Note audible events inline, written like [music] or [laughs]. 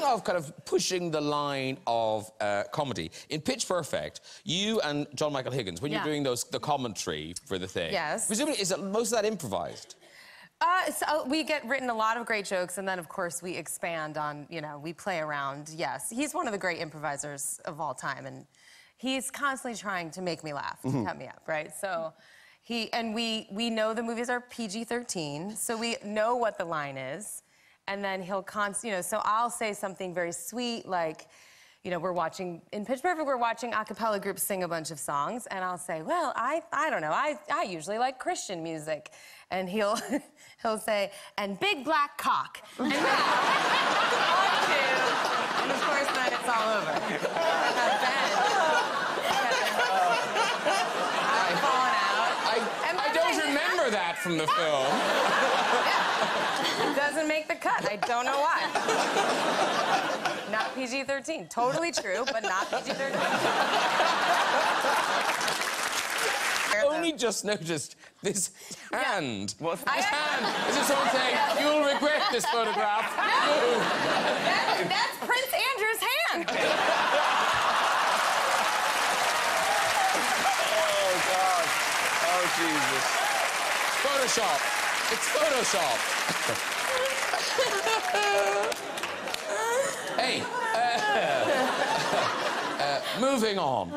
Talking of kind of pushing the line of uh, comedy, in Pitch Perfect, you and John Michael Higgins, when Yeah. you're doing those the commentary for the thing, Yes. presumably is it, most of that improvised? Uh, so we get written a lot of great jokes, and then of course we expand on, you know, we play around. Yes, he's one of the great improvisers of all time, and he's constantly trying to make me laugh, to cut me up, right? So he and we we know the movies are PG-13, so we know what the line is, and then he'll const, you know, so I'll say something very sweet like. You know, we're watching in Pitch Perfect. We're watching a cappella groups sing a bunch of songs, and I'll say, "Well, I, I don't know. I, I usually like Christian music," and he'll, [laughs] he'll say, "And big black cock." [laughs] And now, and of course, then it's all over. [laughs] And then, I've fallen out. I, I don't remember that from the film. Doesn't make the cut. I don't know why. [laughs] Not PG-13. Totally true, but not PG-13. [laughs] Only just noticed this hand. What's I- this hand? Is it someone saying, you'll regret this photograph? [laughs] You." That- that's Prince Andrew's hand. Oh, God. Oh, Jesus. Photoshop. It's Photoshop. [laughs] hey, uh, [laughs] uh, moving on.